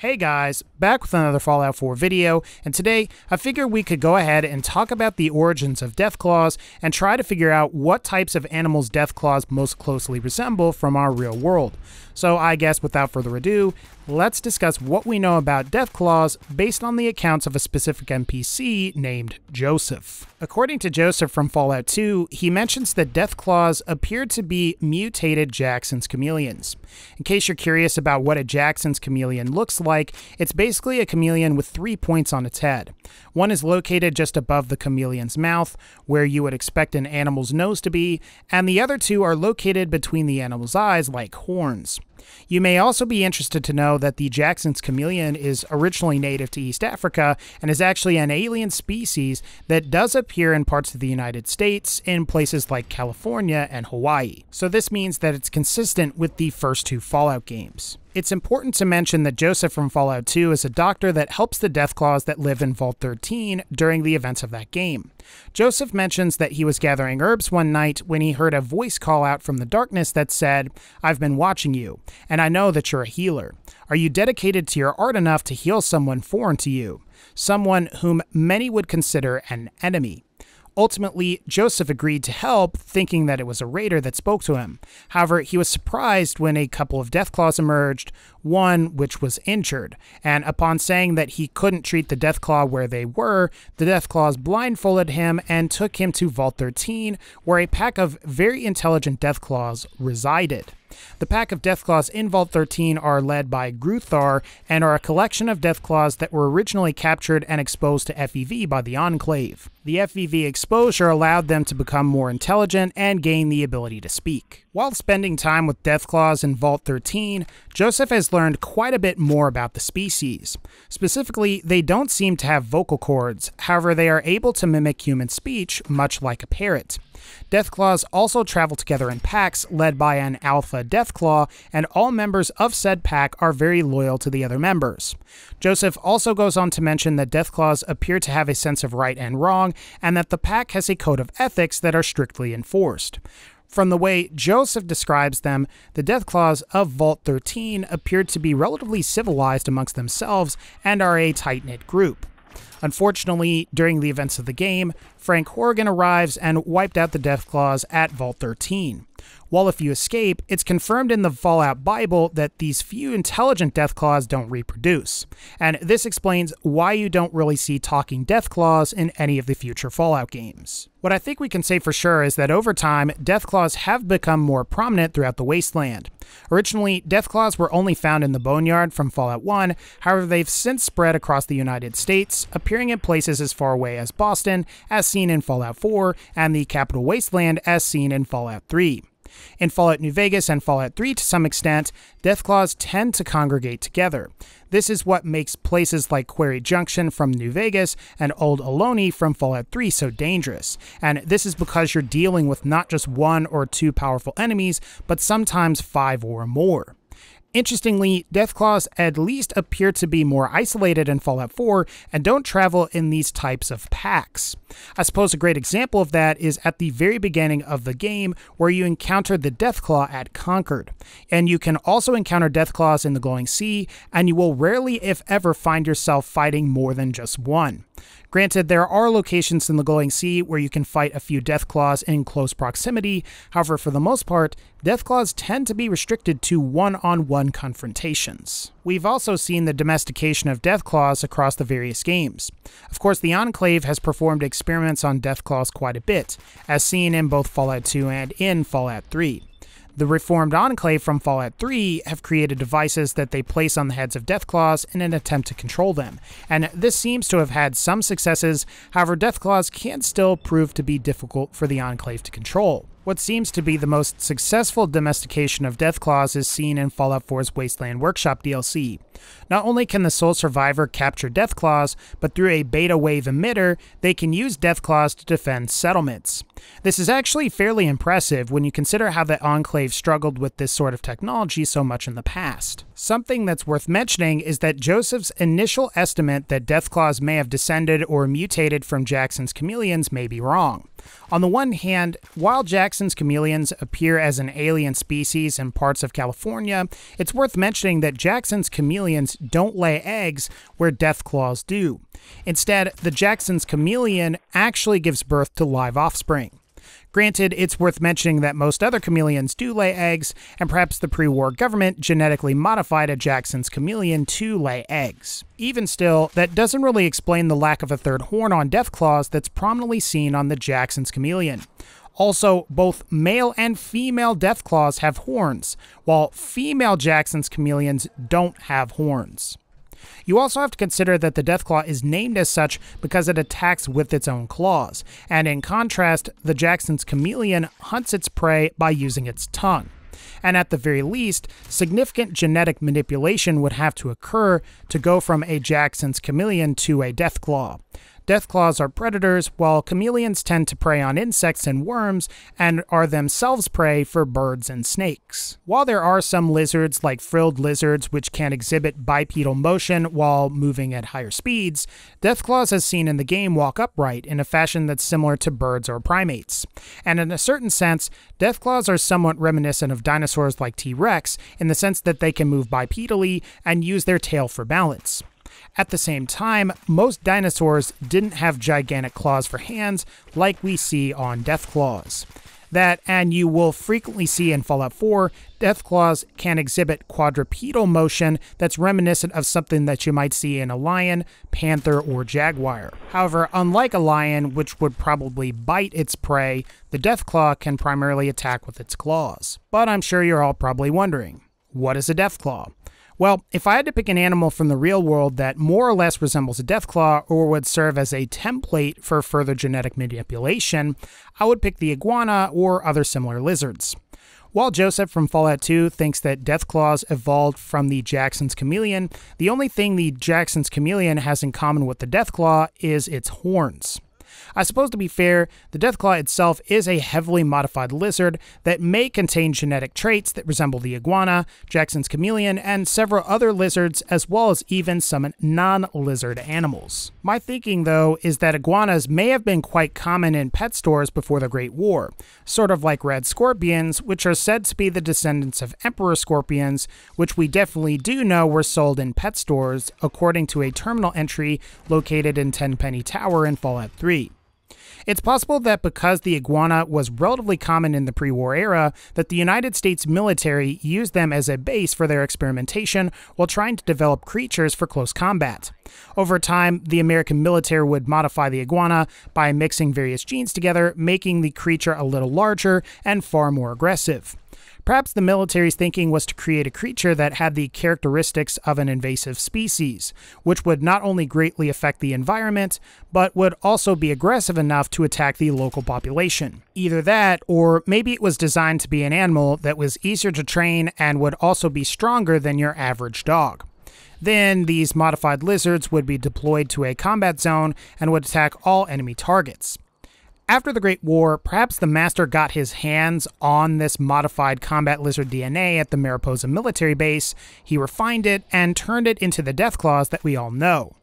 Hey guys, back with another Fallout 4 video, and today I figured we could go ahead and talk about the origins of Deathclaws and try to figure out what types of animals Deathclaws most closely resemble from our real world. So I guess without further ado, let's discuss what we know about Deathclaws based on the accounts of a specific NPC named Joseph. According to Joseph from Fallout 2, he mentions that Deathclaws appear to be mutated Jackson's chameleons. In case you're curious about what a Jackson's chameleon looks like, it's basically a chameleon with three points on its head. One is located just above the chameleon's mouth, where you would expect an animal's nose to be, and the other two are located between the animal's eyes like horns. You may also be interested to know that the Jackson's chameleon is originally native to East Africa and is actually an alien species that does appear in parts of the United States in places like California and Hawaii. So this means that it's consistent with the first two Fallout games. It's important to mention that Joseph from Fallout 2 is a doctor that helps the Deathclaws that live in Vault 13 during the events of that game. Joseph mentions that he was gathering herbs one night when he heard a voice call out from the darkness that said, I've been watching you, and I know that you're a healer. Are you dedicated to your art enough to heal someone foreign to you? Someone whom many would consider an enemy. Ultimately, Joseph agreed to help, thinking that it was a raider that spoke to him. However, he was surprised when a couple of Deathclaws emerged, one which was injured, and upon saying that he couldn't treat the Deathclaw where they were, the Deathclaws blindfolded him and took him to Vault 13, where a pack of very intelligent Deathclaws resided. The pack of Deathclaws in Vault 13 are led by Gruthar and are a collection of Deathclaws that were originally captured and exposed to FEV by the Enclave. The FEV exposure allowed them to become more intelligent and gain the ability to speak. While spending time with Deathclaws in Vault 13, Joseph has learned quite a bit more about the species. Specifically, they don't seem to have vocal cords, however, they are able to mimic human speech, much like a parrot. Deathclaws also travel together in packs led by an alpha Deathclaw, and all members of said pack are very loyal to the other members. Joseph also goes on to mention that Deathclaws appear to have a sense of right and wrong, and that the pack has a code of ethics that are strictly enforced. From the way Joseph describes them, the Deathclaws of Vault 13 appear to be relatively civilized amongst themselves and are a tight knit group. Unfortunately, during the events of the game, Frank Horrigan arrives and wiped out the Deathclaws at Vault 13. While if you escape, it's confirmed in the Fallout Bible that these few intelligent Deathclaws don't reproduce. And this explains why you don't really see talking Deathclaws in any of the future Fallout games. What I think we can say for sure is that over time, Deathclaws have become more prominent throughout the Wasteland. Originally, Deathclaws were only found in the Boneyard from Fallout 1, however, they've since spread across the United States, appearing in places as far away as Boston, as seen in Fallout 4, and the Capital Wasteland, as seen in Fallout 3. In Fallout New Vegas and Fallout 3 to some extent, Deathclaws tend to congregate together. This is what makes places like Quarry Junction from New Vegas and Old Olney from Fallout 3 so dangerous. And this is because you're dealing with not just one or two powerful enemies, but sometimes five or more. Interestingly, Deathclaws at least appear to be more isolated in Fallout 4 and don't travel in these types of packs. I suppose a great example of that is at the very beginning of the game where you encounter the Deathclaw at Concord. And you can also encounter Deathclaws in the Glowing Sea, and you will rarely, if ever, find yourself fighting more than just one. Granted, there are locations in the Glowing Sea where you can fight a few Deathclaws in close proximity, however, for the most part, Deathclaws tend to be restricted to one on one confrontations. We've also seen the domestication of Deathclaws across the various games. Of course, the Enclave has performed experiments on Deathclaws quite a bit, as seen in both Fallout 2 and in Fallout 3. The reformed Enclave from Fallout 3 have created devices that they place on the heads of Deathclaws in an attempt to control them, and this seems to have had some successes, however, Deathclaws can still prove to be difficult for the Enclave to control. What seems to be the most successful domestication of Deathclaws is seen in Fallout 4's Wasteland Workshop DLC. Not only can the sole survivor capture Deathclaws, but through a beta wave emitter, they can use Deathclaws to defend settlements. This is actually fairly impressive when you consider how the Enclave struggled with this sort of technology so much in the past. Something that's worth mentioning is that Joseph's initial estimate that Deathclaws may have descended or mutated from Jackson's chameleons may be wrong. On the one hand, while Jackson's chameleons appear as an alien species in parts of California, it's worth mentioning that Jackson's chameleons don't lay eggs where deathclaws do. Instead, the Jackson's chameleon actually gives birth to live offspring. Granted, it's worth mentioning that most other chameleons do lay eggs, and perhaps the pre war government genetically modified a Jackson's chameleon to lay eggs. Even still, that doesn't really explain the lack of a third horn on Deathclaws that's prominently seen on the Jackson's chameleon. Also, both male and female Deathclaws have horns, while female Jackson's chameleons don't have horns. You also have to consider that the Deathclaw is named as such because it attacks with its own claws, and in contrast, the Jackson's chameleon hunts its prey by using its tongue. And at the very least, significant genetic manipulation would have to occur to go from a Jackson's chameleon to a Deathclaw. Deathclaws are predators, while chameleons tend to prey on insects and worms and are themselves prey for birds and snakes. While there are some lizards, like frilled lizards, which can exhibit bipedal motion while moving at higher speeds, Deathclaws, as seen in the game, walk upright in a fashion that's similar to birds or primates. And in a certain sense, Deathclaws are somewhat reminiscent of dinosaurs like T Rex in the sense that they can move bipedally and use their tail for balance. At the same time, most dinosaurs didn't have gigantic claws for hands like we see on Deathclaws. That, and you will frequently see in Fallout 4, Deathclaws can exhibit quadrupedal motion that's reminiscent of something that you might see in a lion, panther, or jaguar. However, unlike a lion, which would probably bite its prey, the Deathclaw can primarily attack with its claws. But I'm sure you're all probably wondering what is a Deathclaw? Well, if I had to pick an animal from the real world that more or less resembles a deathclaw or would serve as a template for further genetic manipulation, I would pick the iguana or other similar lizards. While Joseph from Fallout 2 thinks that Deathclaws evolved from the Jackson's chameleon, the only thing the Jackson's chameleon has in common with the Deathclaw is its horns. I suppose to be fair, the Deathclaw itself is a heavily modified lizard that may contain genetic traits that resemble the iguana, Jackson's chameleon, and several other lizards, as well as even some non lizard animals. My thinking, though, is that iguanas may have been quite common in pet stores before the Great War, sort of like red scorpions, which are said to be the descendants of emperor scorpions, which we definitely do know were sold in pet stores, according to a terminal entry located in Tenpenny Tower in Fallout 3. It's possible that because the iguana was relatively common in the pre-war era, that the United States military used them as a base for their experimentation while trying to develop creatures for close combat. Over time, the American military would modify the iguana by mixing various genes together, making the creature a little larger and far more aggressive. Perhaps the military's thinking was to create a creature that had the characteristics of an invasive species, which would not only greatly affect the environment, but would also be aggressive enough to attack the local population. Either that, or maybe it was designed to be an animal that was easier to train and would also be stronger than your average dog. Then these modified lizards would be deployed to a combat zone and would attack all enemy targets. After the Great War, perhaps the Master got his hands on this modified combat lizard DNA at the Mariposa military base, he refined it, and turned it into the Deathclaws that we all know.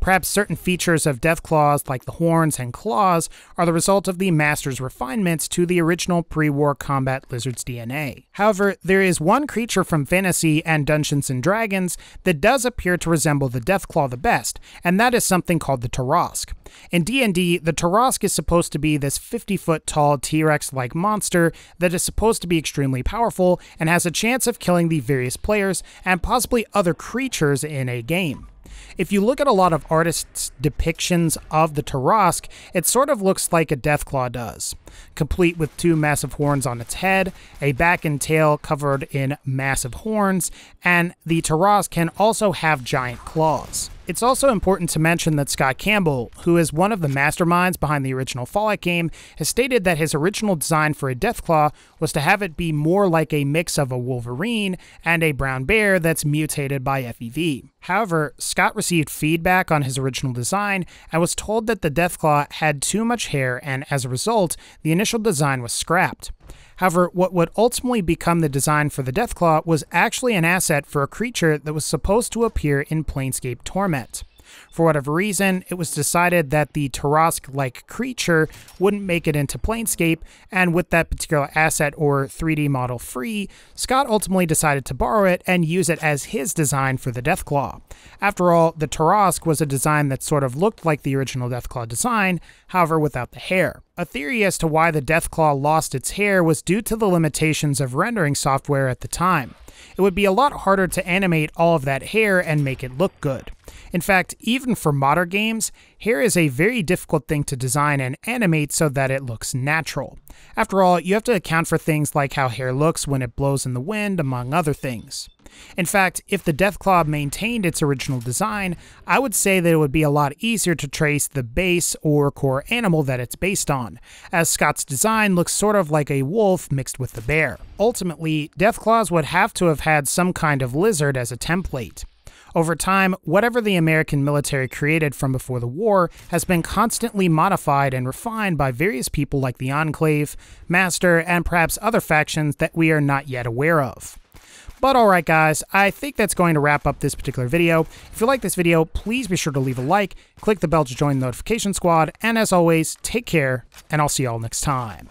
Perhaps certain features of Deathclaws, like the horns and claws, are the result of the Master's refinements to the original pre war combat lizard's DNA. However, there is one creature from fantasy and Dungeons and Dragons that does appear to resemble the Deathclaw the best, and that is something called the Tarrasque. In D&D, the Tarrasque is supposed to be this 50-foot tall T-Rex-like monster that is supposed to be extremely powerful and has a chance of killing the various players and possibly other creatures in a game. If you look at a lot of artists' depictions of the Tarrasque, it sort of looks like a Deathclaw does, complete with two massive horns on its head, a back and tail covered in massive horns, and the Tarrasque can also have giant claws. It's also important to mention that Scott Campbell, who is one of the masterminds behind the original Fallout game, has stated that his original design for a Deathclaw was to have it be more like a mix of a Wolverine and a brown bear that's mutated by FEV. However, Scott received feedback on his original design and was told that the Deathclaw had too much hair, and as a result, the initial design was scrapped. However, what would ultimately become the design for the Deathclaw was actually an asset for a creature that was supposed to appear in Planescape Torment. For whatever reason, it was decided that the Tarrasque like creature wouldn't make it into Planescape, and with that particular asset or 3D model free, Scott ultimately decided to borrow it and use it as his design for the Deathclaw. After all, the Tarrasque was a design that sort of looked like the original Deathclaw design, however, without the hair. A theory as to why the Deathclaw lost its hair was due to the limitations of rendering software at the time. It would be a lot harder to animate all of that hair and make it look good. In fact, even for modern games, hair is a very difficult thing to design and animate so that it looks natural. After all, you have to account for things like how hair looks when it blows in the wind, among other things. In fact, if the Deathclaw maintained its original design, I would say that it would be a lot easier to trace the base or core animal that it's based on, as Scott's design looks sort of like a wolf mixed with the bear. Ultimately, Deathclaws would have to have had some kind of lizard as a template. Over time, whatever the American military created from before the war has been constantly modified and refined by various people like the Enclave, Master, and perhaps other factions that we are not yet aware of. But alright guys, I think that's going to wrap up this particular video. If you like this video, please be sure to leave a like, click the bell to join the notification squad, and as always, take care, and I'll see y'all next time.